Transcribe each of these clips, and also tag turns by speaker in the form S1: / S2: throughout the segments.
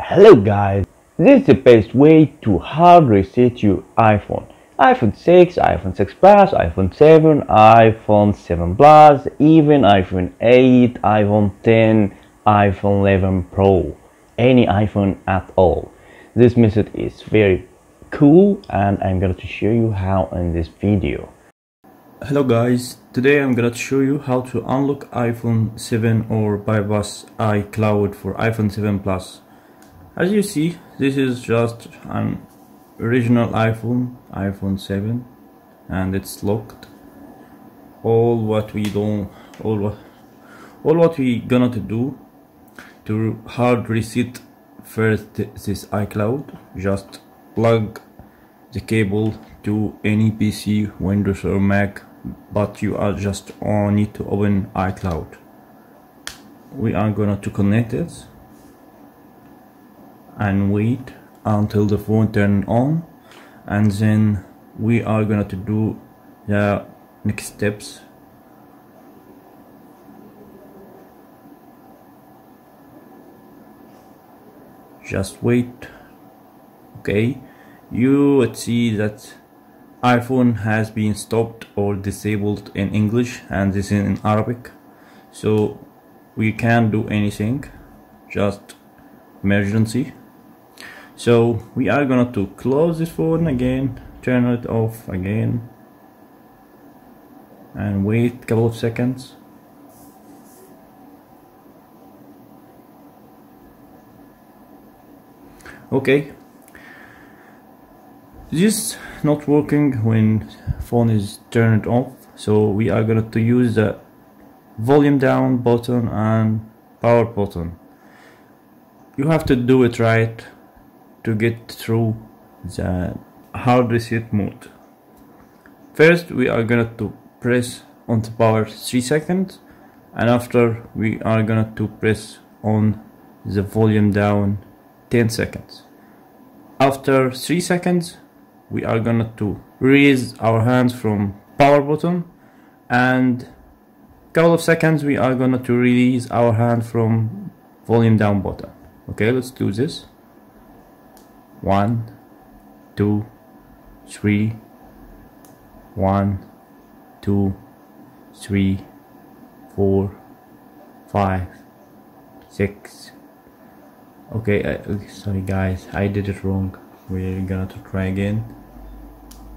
S1: Hello guys, this is the best way to hard reset your iPhone. iPhone 6, iPhone 6 Plus, iPhone 7, iPhone 7 Plus, even iPhone 8, iPhone 10, iPhone 11 Pro, any iPhone at all. This method is very cool and I'm going to show you how in this video.
S2: Hello guys, today I'm gonna show you how to unlock iPhone 7 or bypass iCloud for iPhone 7 Plus. As you see, this is just an original iPhone, iPhone 7 and it's locked. All what we don't all what, all what we gonna to do to hard reset first this iCloud, just plug the cable to any PC, Windows or Mac but you are just on need to open iCloud we are gonna to connect it and wait until the phone turn on and then we are gonna to do the next steps. Just wait okay? You would see that iPhone has been stopped or disabled in English and this is in Arabic. So we can't do anything. Just emergency so we are gonna to close this phone again turn it off again and wait a couple of seconds. Okay. This not working when phone is turned off so we are going to use the volume down button and power button. You have to do it right to get through the hard reset mode. First we are going to press on the power 3 seconds and after we are going to press on the volume down 10 seconds. After 3 seconds we are gonna to raise our hands from power button and couple of seconds we are gonna to release our hand from volume down button. Okay let's do this one two three. One two three four five six. Okay uh, sorry guys. I did it wrong. We're gonna to try again.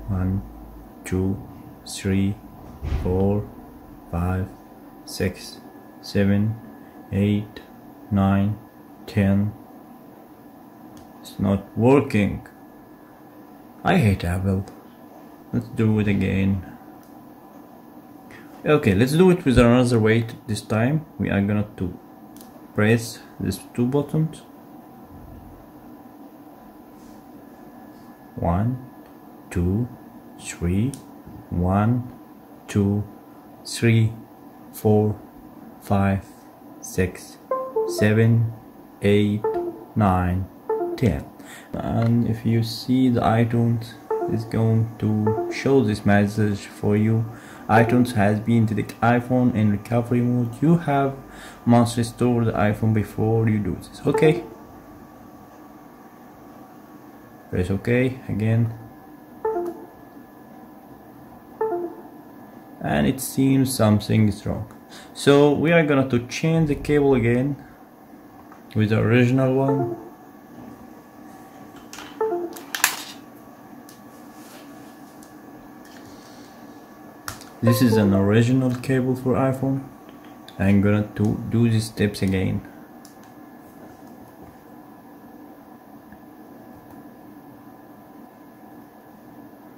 S2: One two three four five six seven eight nine ten it's not working. I hate Apple. Let's do it again. Okay let's do it with another weight this time. We are gonna to press these two buttons. One two three. One two three four five six seven eight nine ten. And if you see the iTunes is going to show this message for you iTunes has been the iPhone in recovery mode. You have must restore the iPhone before you do this. Okay? Press ok again. And it seems something is wrong. So we are gonna to change the cable again with the original one this is an original cable for iPhone. I'm gonna to do these steps again.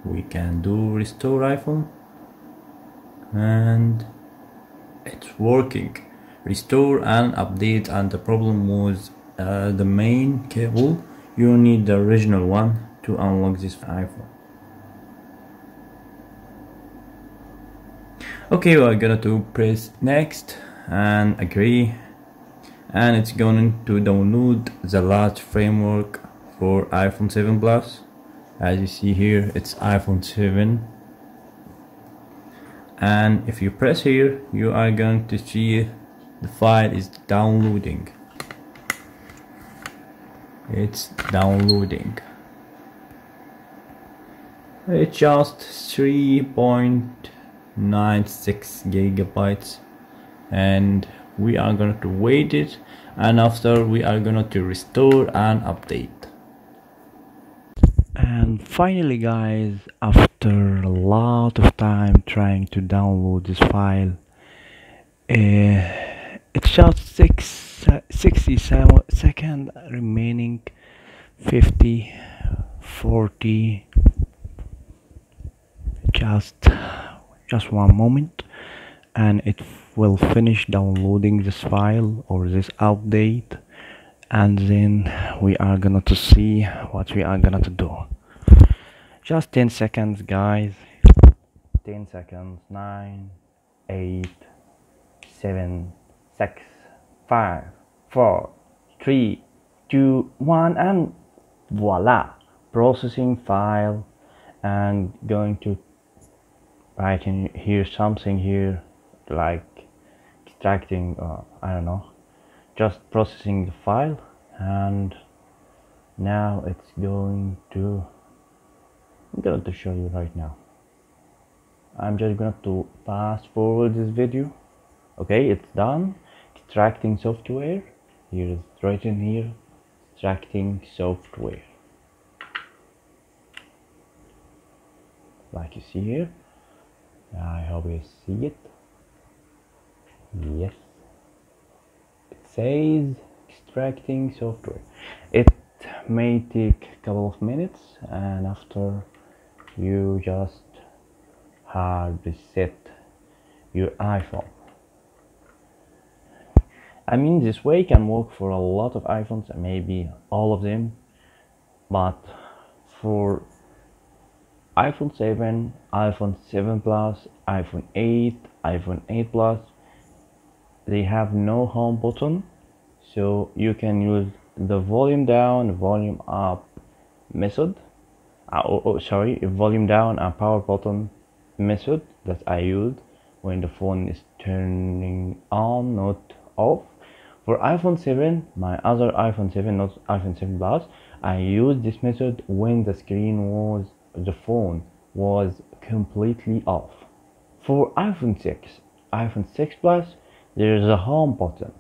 S2: We can do restore iPhone. And it's working. Restore and update and the problem was uh, the main cable. You need the original one to unlock this iPhone okay we're gonna to press next and agree. And it's going to download the large framework for iPhone 7 Plus. As you see here it's iPhone 7 and if you press here you are going to see the file is downloading. It's downloading. It's just 3.96 gigabytes. And we are going to wait it. And after we are going to restore and update.
S1: And finally guys after a lot of time trying to download this file uh, it's just six, uh, 67 second remaining 50 40 just just one moment and it will finish downloading this file or this update and then we are gonna to see what we are gonna to do. Just 10 seconds guys. 10 seconds. 9 8 7 6 5 4 3 2 1 and voila. Processing file and going to write can hear something here like extracting uh, I don't know. Just processing the file and now it's going to I'm going to show you right now. I'm just going to fast forward this video. Okay it's done. Extracting software. Here is written here. Extracting software. Like you see here I hope you see it yes. It says extracting software. It may take a couple of minutes and after you just hard reset your iPhone. I mean this way can work for a lot of iPhones maybe all of them but for iPhone 7, iPhone 7 Plus, iPhone 8, iPhone 8 Plus. They have no home button so you can use the volume down volume up method. Uh, oh, oh, sorry volume down and power button method that I used when the phone is turning on not off. For iPhone 7 my other iPhone 7 not iPhone 7 Plus I used this method when the screen was the phone was completely off. For iPhone 6 iPhone 6 Plus there is a home button.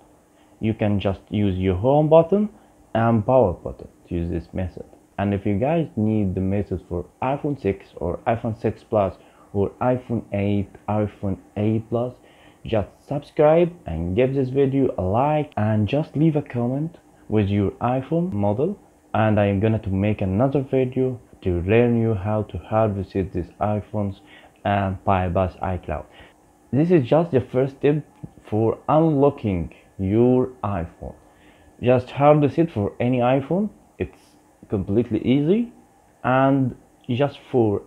S1: You can just use your home button and power button to use this method. And if you guys need the method for iphone 6 or iphone 6 plus or iphone 8 iphone 8 plus just subscribe and give this video a like and just leave a comment with your iphone model. And i'm gonna to make another video to learn you how to hard reset these iphones and bypass icloud. This is just the first step for unlocking your iphone. Just hard reset for any iphone it's completely easy. And just for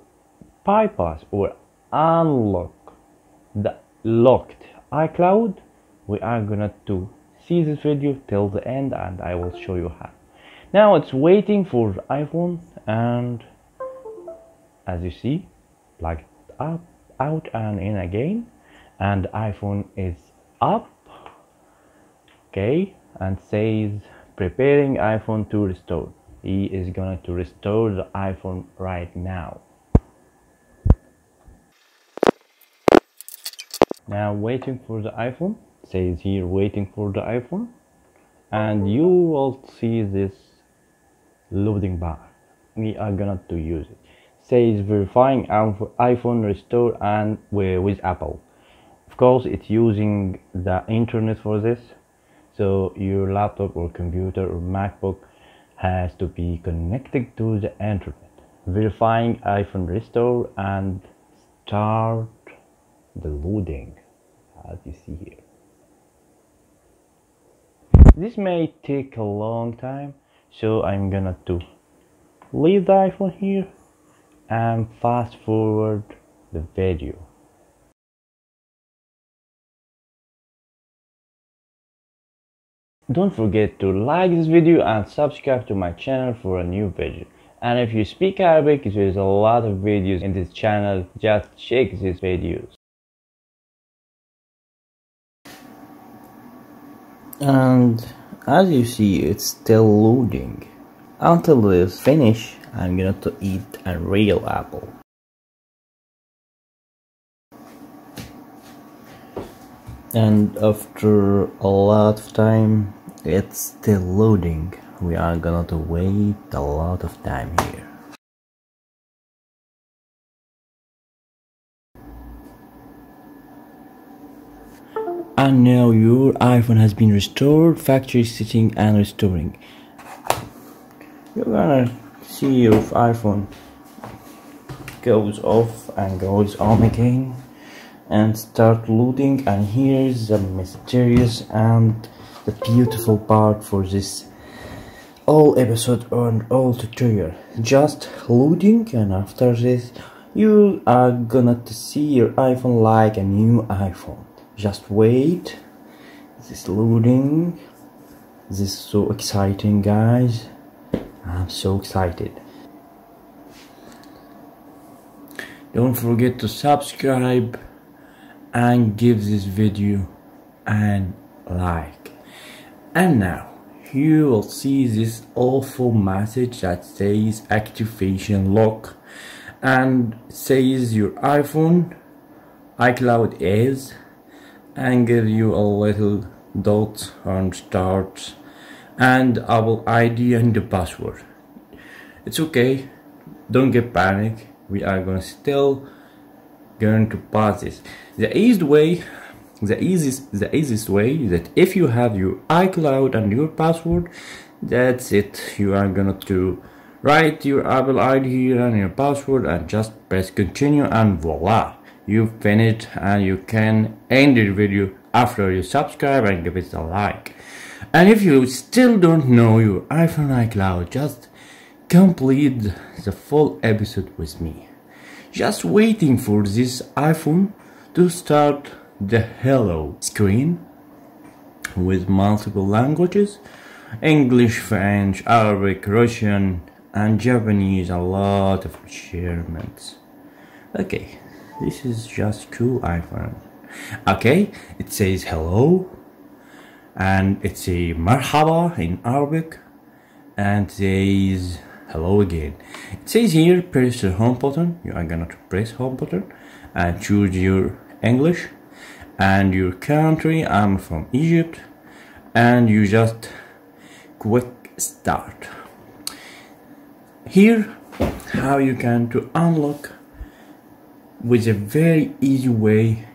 S1: bypass or unlock the locked iCloud we are gonna to see this video till the end and I will show you how now it's waiting for iPhone and as you see plug up out and in again. And iPhone is up okay and says preparing iPhone to restore. He is going to restore the iPhone right now. Now waiting for the iPhone says here waiting for the iPhone. And you will see this loading bar we are gonna to use it. Says verifying iPhone restore and with Apple. Of course it's using the internet for this so your laptop or computer or macbook has to be connected to the internet. Verifying iphone restore and start the loading as you see here. This may take a long time so i'm gonna to leave the iphone here and fast forward the video Don't forget to like this video and subscribe to my channel for a new video. And if you speak Arabic, there is a lot of videos in this channel, just check these videos.
S2: And as you see, it's still loading.
S1: until it's finished I'm going to eat a real apple. And after a lot of time it's still loading. We are gonna to wait a lot of time here and now your iphone has been restored factory setting and restoring. You're gonna see your iphone goes off and goes on again and start loading and here's the mysterious and the beautiful part for this all episode and all tutorial just loading and after this you are gonna see your iphone like a new iphone just wait. This is loading. This is so exciting guys. I'm so excited. Don't forget to subscribe and give this video an like. And now you will see this awful message that says activation lock and says your iphone icloud is and give you a little dot and start and apple id and the password. It's okay. Don't get panic. We are gonna still going to pass this. The easiest way the easiest the easiest way that if you have your icloud and your password that's it. You are gonna to write your apple id and your password and just press continue and voila you finished and you can end the video after you subscribe and give it a like. And if you still don't know your iphone icloud just complete the full episode with me. Just waiting for this iPhone to start the hello screen with multiple languages English, French, Arabic, Russian and Japanese a lot of Germans. Okay this is just cool iPhone. Okay it says hello and it's a marhaba in Arabic and says hello again. It says here press the home button. You are gonna press home button and choose your english and your country. I'm from egypt and you just quick start. Here how you can to unlock with a very easy way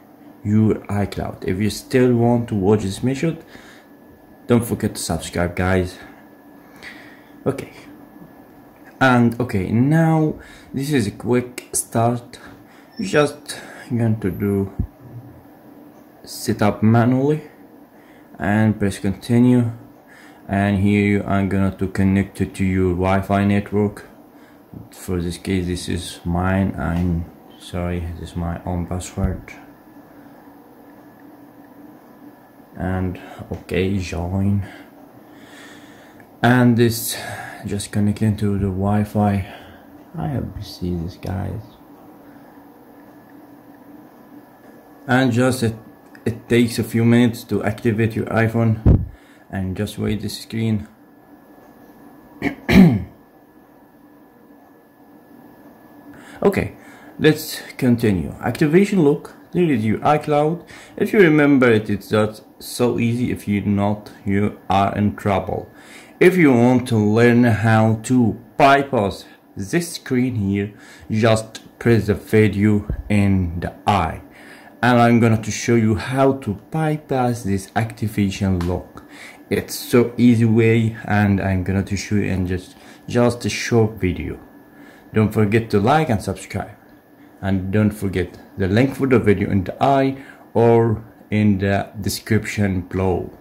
S1: your icloud. If you still want to watch this method don't forget to subscribe guys. Okay. And okay now this is a quick start. Just going to do setup manually and press continue. And here I'm gonna to connect it to your Wi-Fi network. For this case this is mine. I'm sorry this is my own password. And okay join. And this just connecting to the Wi-Fi. I have see this guys. And just it, it takes a few minutes to activate your iPhone. And just wait the screen okay let's continue activation lock is your iCloud if you remember it it's just so easy if you not you are in trouble if you want to learn how to bypass this screen here, just press the video in the eye. And I'm going to show you how to bypass this activation lock. It's so easy way and I'm going to show you in just, just a short video. Don't forget to like and subscribe. And don't forget the link for the video in the eye or in the description below.